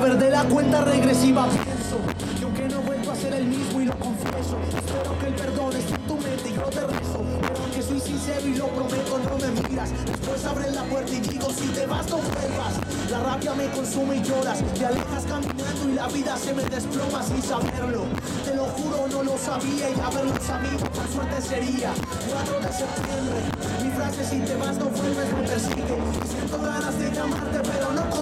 perdí la cuenta regresiva. Pienso que aunque no vuelvo a ser el mismo y lo confieso, espero que el perdón esté en tu mente y yo te rezo. Pero aunque soy sincero y lo prometo, no me miras. Después abres la puerta y digo, si te vas, no vuelvas. La rabia me consume y lloras. Te alejas caminando y la vida se me desploma sin saberlo. Te lo juro, no lo sabía y a ver los amigos, con suerte sería. 4 de septiembre, mi frase, si te vas, no vuelves, me persigue.